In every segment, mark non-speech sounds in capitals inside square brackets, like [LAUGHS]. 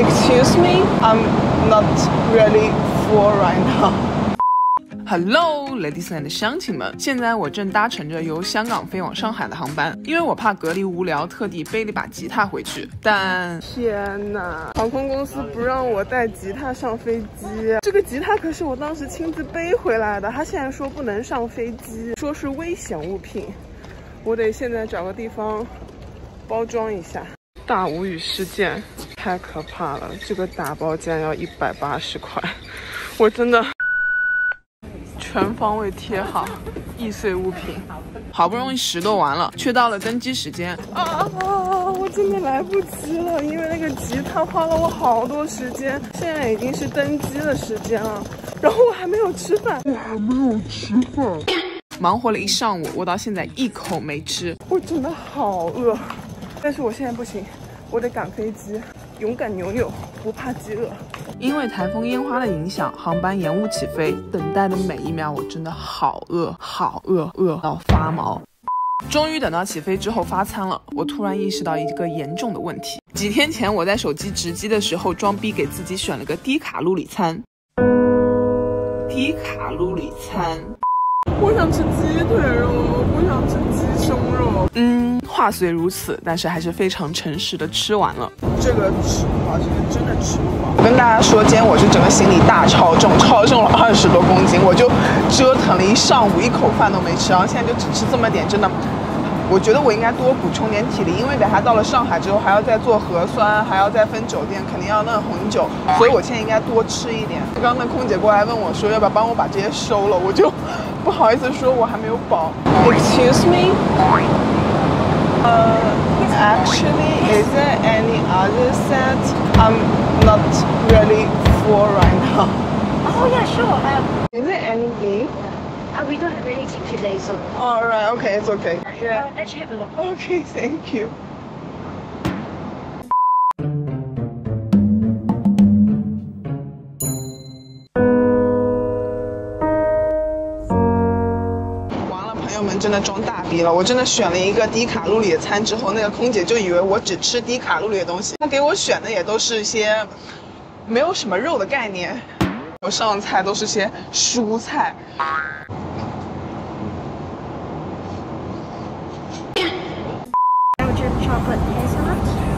Excuse me, I'm not really full right now. Hello, ladies and 乡亲们，现在我正搭乘着由香港飞往上海的航班，因为我怕隔离无聊，特地背了一把吉他回去。但天哪，航空公司不让我带吉他上飞机，这个吉他可是我当时亲自背回来的，他现在说不能上飞机，说是危险物品，我得现在找个地方包装一下。大无语事件太可怕了，这个打包竟然要一百八十块，我真的。全方位贴好易碎物品，好不容易拾掇完了，却到了登机时间啊！我真的来不及了，因为那个吉他花了我好多时间。现在已经是登机的时间了，然后我还没有吃饭，我还没有吃饭，忙活了一上午，我到现在一口没吃，我真的好饿。但是我现在不行，我得赶飞机，勇敢牛牛，不怕饥饿。因为台风烟花的影响，航班延误起飞。等待的每一秒，我真的好饿，好饿，饿到发毛。终于等到起飞之后发餐了，我突然意识到一个严重的问题。几天前我在手机值机的时候，装逼给自己选了个低卡路里餐。低卡路里餐。我想吃鸡腿肉，我不想吃鸡胸肉。嗯，话虽如此，但是还是非常诚实的吃完了。这个吃不饱，这个真的吃不饱。我跟大家说，今天我是整个行李大超重，超重了二十多公斤，我就折腾了一上午，一口饭都没吃，然后现在就只吃这么点，真的。我觉得我应该多补充点体力，因为等下到了上海之后还要再做核酸，还要再分酒店，肯定要弄红酒，所以我现在应该多吃一点。刚刚那空姐过来问我说要不要帮我把这些收了，我就 [LAUGHS] 不好意思说我还没有饱。Excuse me. Uh, actually, is there any other set? I'm not really for right now. Oh yeah, sure. Um, is there any beef? Uh, we don't have anything today, so. Alright, okay, it's okay. Yeah. Uh, let's have a look. Okay, [LAUGHS] thank you. 真的装大逼了！我真的选了一个低卡路里的餐之后，那个空姐就以为我只吃低卡路里的东西。她给我选的也都是一些没有什么肉的概念，我上的菜都是些蔬菜。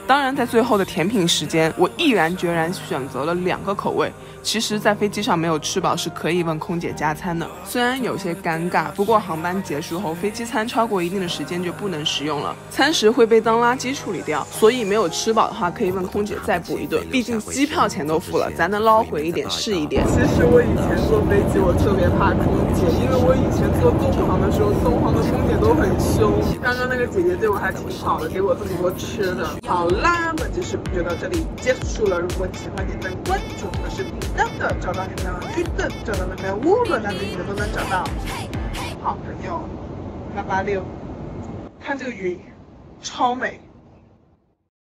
当然，在最后的甜品时间，我毅然决然选择了两个口味。其实，在飞机上没有吃饱是可以问空姐加餐的，虽然有些尴尬，不过航班结束后，飞机餐超过一定的时间就不能食用了，餐食会被当垃圾处理掉。所以没有吃饱的话，可以问空姐再补一顿，毕竟机票钱都付了，咱能捞回一点是一点。其实我以前坐飞机，我特别怕空姐，因为我以前坐东航的时候，东航的空姐都很凶。刚刚那个姐姐对我还挺好的，给我这么多吃的。好啦，本期视频就到这里结束了。如果你喜欢，点赞关注我的视频。真的找到你们一顿，找到男朋友，无论男的女的都能找到好朋友。八八六，看这个云，超美。